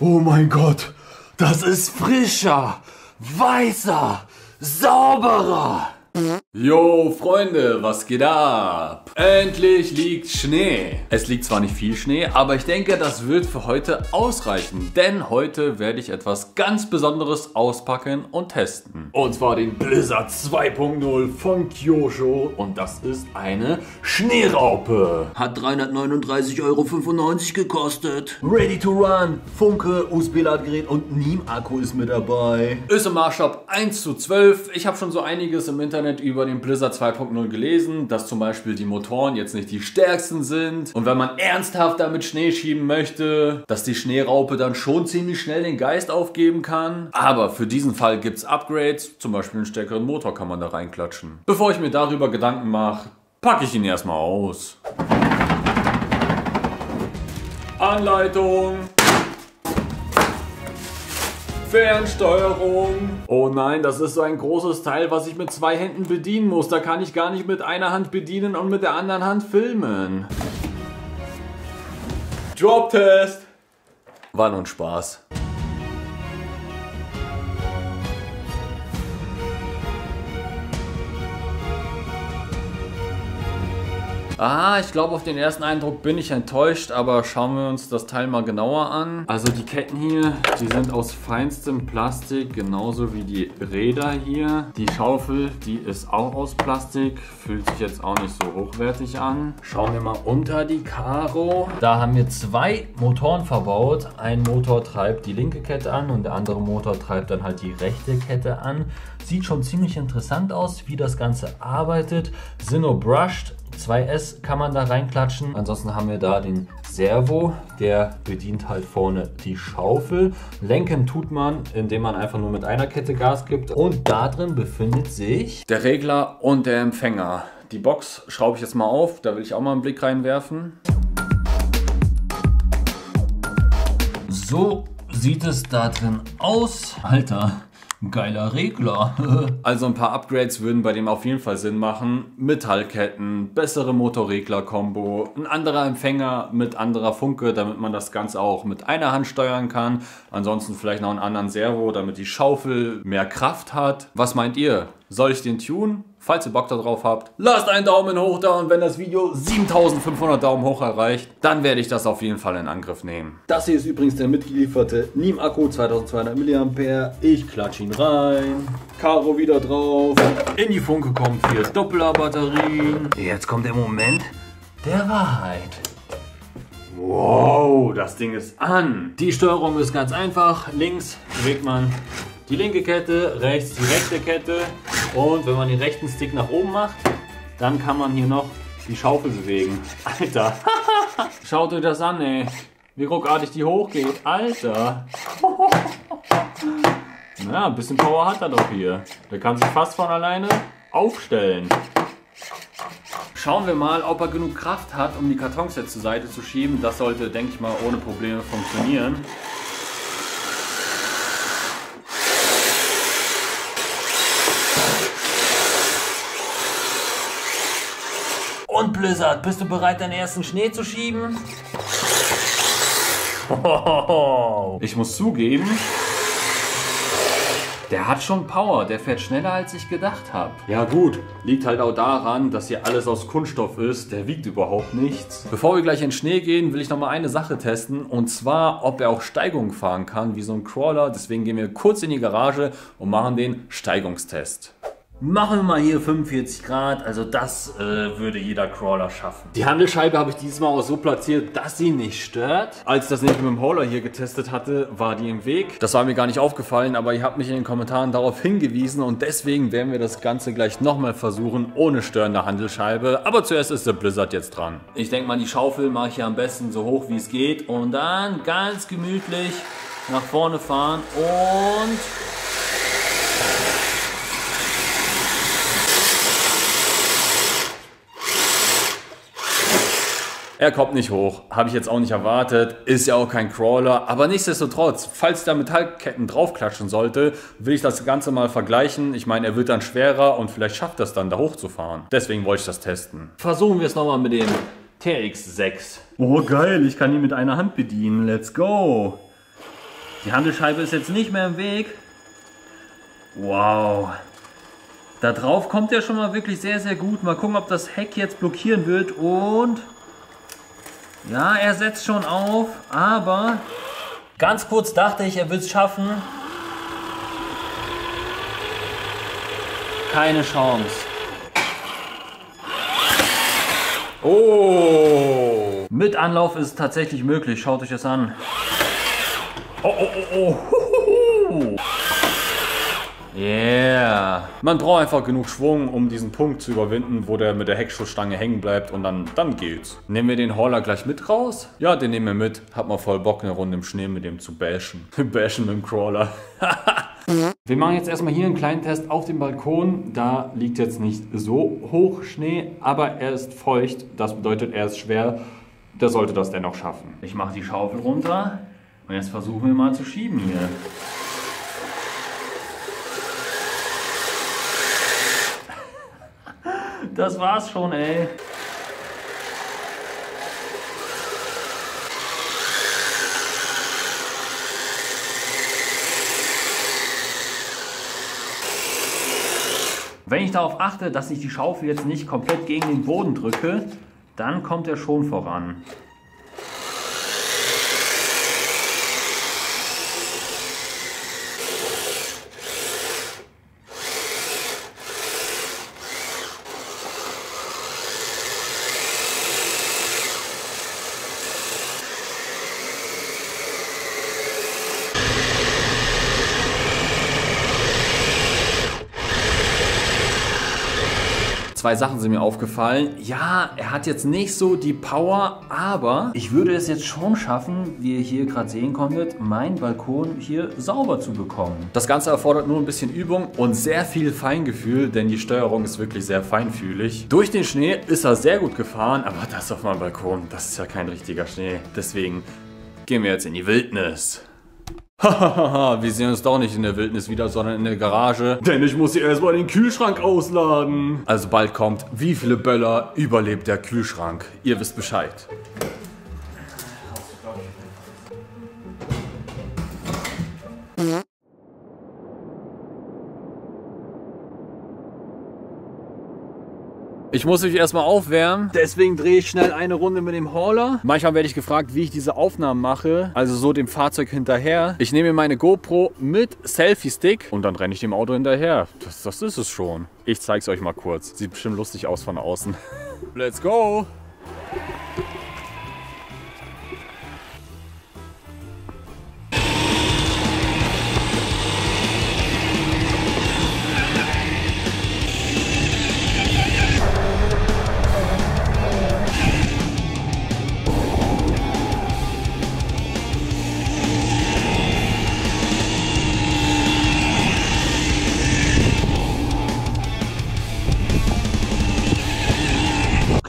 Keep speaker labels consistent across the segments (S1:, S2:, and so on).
S1: Oh mein Gott, das ist frischer, weißer, sauberer. Jo, Freunde, was geht ab? Endlich liegt Schnee. Es liegt zwar nicht viel Schnee, aber ich denke, das wird für heute ausreichen. Denn heute werde ich etwas ganz Besonderes auspacken und testen. Und zwar den Blizzard 2.0 von Kyosho. Und das ist eine Schneeraupe.
S2: Hat 339,95 Euro gekostet.
S1: Ready to run, Funke, USB-Ladegerät und NIM-Akku ist mit dabei. Ist im Maßstab 1 zu 12. Ich habe schon so einiges im Internet über den Blizzard 2.0 gelesen, dass zum Beispiel die Motoren jetzt nicht die stärksten sind. Und wenn man ernsthaft damit Schnee schieben möchte, dass die Schneeraupe dann schon ziemlich schnell den Geist aufgeben kann. Aber für diesen Fall gibt es Upgrades, zum Beispiel einen stärkeren Motor kann man da reinklatschen. Bevor ich mir darüber Gedanken mache, packe ich ihn erstmal aus. Anleitung. Fernsteuerung. Oh nein, das ist so ein großes Teil, was ich mit zwei Händen bedienen muss. Da kann ich gar nicht mit einer Hand bedienen und mit der anderen Hand filmen. Drop-Test. War nun Spaß. Ah, ich glaube, auf den ersten Eindruck bin ich enttäuscht, aber schauen wir uns das Teil mal genauer an. Also die Ketten hier, die sind aus feinstem Plastik, genauso wie die Räder hier. Die Schaufel, die ist auch aus Plastik, fühlt sich jetzt auch nicht so hochwertig an. Schauen wir mal unter die Karo. Da haben wir zwei Motoren verbaut. Ein Motor treibt die linke Kette an und der andere Motor treibt dann halt die rechte Kette an. Sieht schon ziemlich interessant aus, wie das Ganze arbeitet. Sinno Brushed 2S kann man da reinklatschen. Ansonsten haben wir da den Servo, der bedient halt vorne die Schaufel. Lenken tut man, indem man einfach nur mit einer Kette Gas gibt. Und da drin befindet sich der Regler und der Empfänger. Die Box schraube ich jetzt mal auf, da will ich auch mal einen Blick reinwerfen. So sieht es da drin aus. Alter, Geiler Regler. also ein paar Upgrades würden bei dem auf jeden Fall Sinn machen. Metallketten, bessere Motorregler-Kombo, ein anderer Empfänger mit anderer Funke, damit man das Ganze auch mit einer Hand steuern kann. Ansonsten vielleicht noch einen anderen Servo, damit die Schaufel mehr Kraft hat. Was meint ihr? Soll ich den tun? Falls ihr Bock darauf habt, lasst einen Daumen hoch da und wenn das Video 7500 Daumen hoch erreicht, dann werde ich das auf jeden Fall in Angriff nehmen. Das hier ist übrigens der mitgelieferte NIM-Akku 2200 mAh. Ich klatsche ihn rein. Karo wieder drauf. In die Funke kommen vier Doppler-Batterien. Jetzt kommt der Moment der Wahrheit. Wow, das Ding ist an. Die Steuerung ist ganz einfach. Links bewegt man die linke Kette, rechts die rechte Kette und wenn man den rechten Stick nach oben macht, dann kann man hier noch die Schaufel bewegen. Alter, schaut euch das an, ey. Wie ruckartig die hochgeht. Alter. Na, ein bisschen Power hat er doch hier. Der kann sich fast von alleine aufstellen. Schauen wir mal, ob er genug Kraft hat, um die Kartons jetzt zur Seite zu schieben. Das sollte, denke ich mal, ohne Probleme funktionieren. Und Blizzard, bist du bereit, deinen ersten Schnee zu schieben? Ich muss zugeben, der hat schon Power, der fährt schneller als ich gedacht habe. Ja gut, liegt halt auch daran, dass hier alles aus Kunststoff ist, der wiegt überhaupt nichts. Bevor wir gleich in den Schnee gehen, will ich noch mal eine Sache testen und zwar, ob er auch Steigung fahren kann, wie so ein Crawler. Deswegen gehen wir kurz in die Garage und machen den Steigungstest. Machen wir mal hier 45 Grad, also das äh, würde jeder Crawler schaffen. Die Handelscheibe habe ich dieses Mal auch so platziert, dass sie nicht stört. Als ich das nämlich mit dem Hauler hier getestet hatte, war die im Weg. Das war mir gar nicht aufgefallen, aber ihr habt mich in den Kommentaren darauf hingewiesen und deswegen werden wir das Ganze gleich nochmal versuchen, ohne störende Handelscheibe. Aber zuerst ist der Blizzard jetzt dran. Ich denke mal, die Schaufel mache ich hier am besten so hoch wie es geht und dann ganz gemütlich nach vorne fahren und Er kommt nicht hoch, habe ich jetzt auch nicht erwartet, ist ja auch kein Crawler, aber nichtsdestotrotz, falls da Metallketten draufklatschen sollte, will ich das Ganze mal vergleichen. Ich meine, er wird dann schwerer und vielleicht schafft er es dann da hochzufahren. Deswegen wollte ich das testen. Versuchen wir es nochmal mit dem TX6. Oh geil, ich kann ihn mit einer Hand bedienen, let's go. Die Handelscheibe ist jetzt nicht mehr im Weg. Wow. Da drauf kommt er schon mal wirklich sehr, sehr gut. Mal gucken, ob das Heck jetzt blockieren wird. Und ja, er setzt schon auf, aber ganz kurz dachte ich, er wird es schaffen. Keine Chance. Oh! Mit Anlauf ist es tatsächlich möglich. Schaut euch das an. Oh, oh, oh, oh. Yeah. Man braucht einfach genug Schwung, um diesen Punkt zu überwinden, wo der mit der Heckschussstange hängen bleibt und dann, dann geht's. Nehmen wir den Hauler gleich mit raus? Ja, den nehmen wir mit. Hat mal voll Bock, eine Runde im Schnee mit dem zu bashen. bashen mit dem Crawler. wir machen jetzt erstmal hier einen kleinen Test auf dem Balkon. Da liegt jetzt nicht so hoch Schnee, aber er ist feucht. Das bedeutet, er ist schwer. Der sollte das dennoch schaffen. Ich mache die Schaufel runter und jetzt versuchen wir mal zu schieben hier. Das war's schon, ey. Wenn ich darauf achte, dass ich die Schaufel jetzt nicht komplett gegen den Boden drücke, dann kommt er schon voran. Zwei Sachen sind mir aufgefallen. Ja, er hat jetzt nicht so die Power, aber ich würde es jetzt schon schaffen, wie ihr hier gerade sehen konntet, meinen Balkon hier sauber zu bekommen. Das Ganze erfordert nur ein bisschen Übung und sehr viel Feingefühl, denn die Steuerung ist wirklich sehr feinfühlig. Durch den Schnee ist er sehr gut gefahren, aber das auf meinem Balkon, das ist ja kein richtiger Schnee. Deswegen gehen wir jetzt in die Wildnis. Hahaha, wir sehen uns doch nicht in der Wildnis wieder, sondern in der Garage. Denn ich muss hier erstmal den Kühlschrank ausladen. Also bald kommt, wie viele Böller überlebt der Kühlschrank? Ihr wisst Bescheid. Ich muss mich erstmal aufwärmen, deswegen drehe ich schnell eine Runde mit dem Hauler. Manchmal werde ich gefragt, wie ich diese Aufnahmen mache, also so dem Fahrzeug hinterher. Ich nehme meine GoPro mit Selfie-Stick und dann renne ich dem Auto hinterher. Das, das ist es schon. Ich zeige es euch mal kurz. Sieht bestimmt lustig aus von außen. Let's go!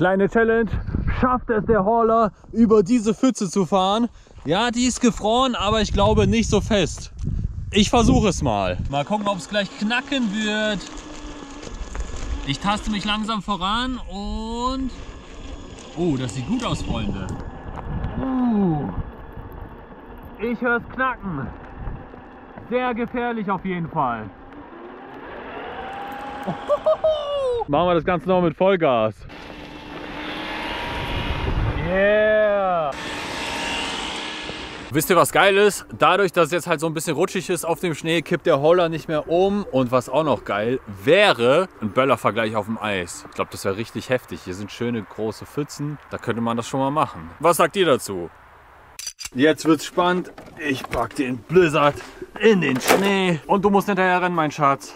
S1: Kleine Challenge. Schafft es der Hauler, über diese Pfütze zu fahren? Ja, die ist gefroren, aber ich glaube nicht so fest. Ich versuche es mal. Mal gucken, ob es gleich knacken wird. Ich taste mich langsam voran und... Oh, das sieht gut aus, Freunde. Uh, ich höre es knacken. Sehr gefährlich auf jeden Fall. Machen wir das Ganze noch mit Vollgas. Yeah! Wisst ihr, was geil ist? Dadurch, dass es jetzt halt so ein bisschen rutschig ist auf dem Schnee, kippt der Holler nicht mehr um. Und was auch noch geil wäre, ein Böllervergleich auf dem Eis. Ich glaube, das wäre richtig heftig. Hier sind schöne große Pfützen. Da könnte man das schon mal machen. Was sagt ihr dazu? Jetzt wird's spannend. Ich pack den Blizzard in den Schnee. Und du musst hinterher rennen, mein Schatz.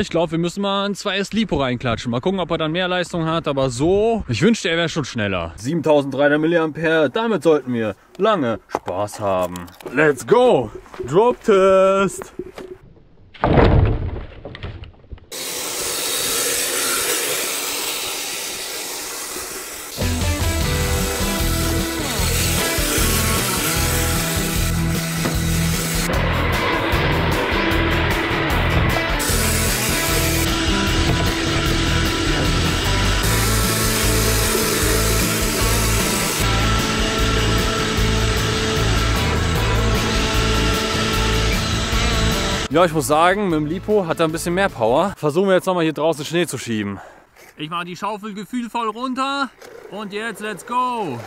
S1: Ich glaube, wir müssen mal ein 2S Lipo reinklatschen. Mal gucken, ob er dann mehr Leistung hat. Aber so, ich wünschte, er wäre schon schneller. 7300 mAh, damit sollten wir lange Spaß haben. Let's go! Drop Test! Ja, ich muss sagen, mit dem Lipo hat er ein bisschen mehr Power. Versuchen wir jetzt nochmal hier draußen Schnee zu schieben. Ich mache die Schaufel gefühlvoll runter und jetzt let's go.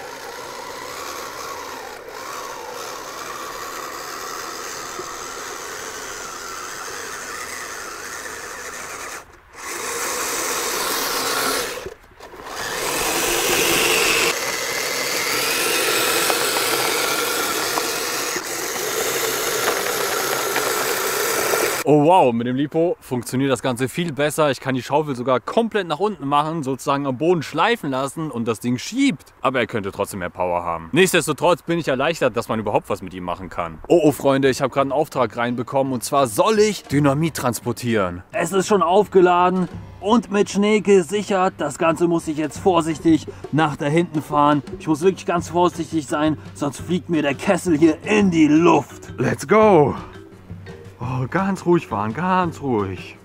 S1: Oh wow, mit dem Lipo funktioniert das Ganze viel besser. Ich kann die Schaufel sogar komplett nach unten machen, sozusagen am Boden schleifen lassen und das Ding schiebt. Aber er könnte trotzdem mehr Power haben. Nichtsdestotrotz bin ich erleichtert, dass man überhaupt was mit ihm machen kann. Oh, oh Freunde, ich habe gerade einen Auftrag reinbekommen und zwar soll ich Dynamit transportieren.
S3: Es ist schon aufgeladen und mit Schnee gesichert. Das Ganze muss ich jetzt vorsichtig nach da hinten fahren. Ich muss wirklich ganz vorsichtig sein, sonst fliegt mir der Kessel hier in die Luft.
S1: Let's go! Oh, ganz ruhig fahren, ganz ruhig.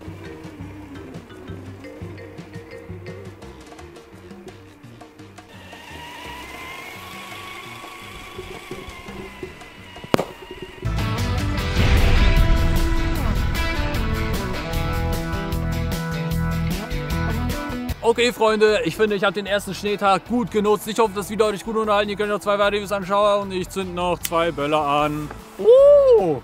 S1: Okay, Freunde, ich finde, ich habe den ersten Schneetag gut genutzt. Ich hoffe, das Video hat euch gut unterhalten. Ihr könnt noch zwei weitere Videos anschauen und ich zünd noch zwei Böller an. Uh!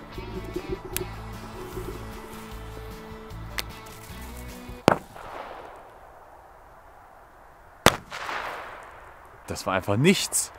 S1: Das war einfach nichts.